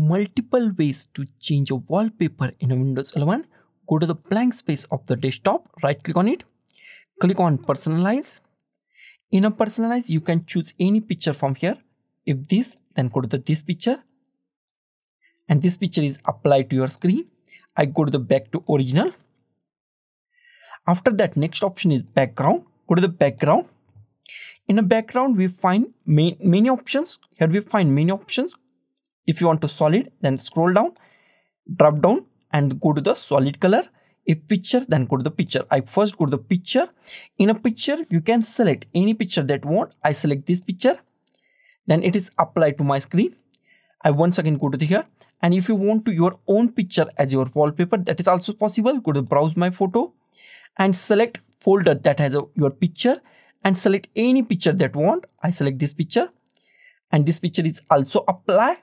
multiple ways to change a wallpaper in Windows 11. Go to the blank space of the desktop, right click on it, click on personalize. In a personalize, you can choose any picture from here. If this, then go to the this picture. And this picture is applied to your screen. I go to the back to original. After that, next option is background. Go to the background. In a background, we find many options. Here we find many options if you want to solid then scroll down drop down and go to the solid color. If picture then go to the picture. I first go to the picture. In a picture you can select any picture that want. I select this picture. Then it is applied to my screen. I once again go to the here. And if you want to your own picture as your wallpaper that is also possible. Go to browse my photo and select folder that has a, your picture and select any picture that want. I select this picture. And this picture is also apply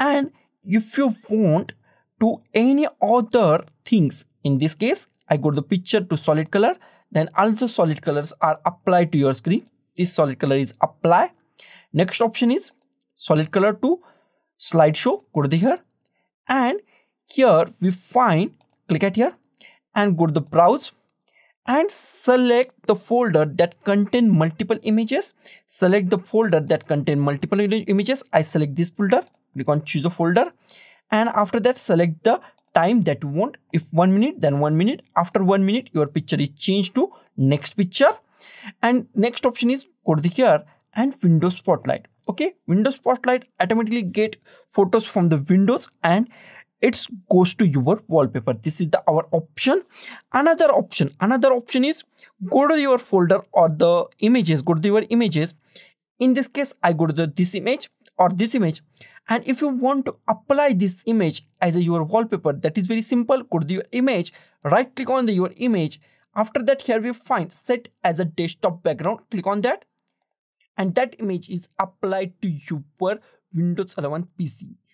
and if you want to any other things in this case i go to the picture to solid color then also solid colors are applied to your screen. This solid color is apply. Next option is solid color to slideshow go to the here. And here we find click at here and go to the browse and select the folder that contain multiple images. Select the folder that contain multiple images. I select this folder click on choose a folder. And after that select the time that you want. If one minute then one minute. After one minute your picture is changed to next picture. And next option is go to here and windows spotlight. Okay? Windows spotlight automatically get photos from the windows and it goes to your wallpaper. This is the our option. Another option. Another option is go to your folder or the images. Go to your images. In this case i go to the this image or this image and if you want to apply this image as your wallpaper that is very simple. Go to your image right click on the your image. After that here we find set as a desktop background. Click on that. And that image is applied to your windows 11 pc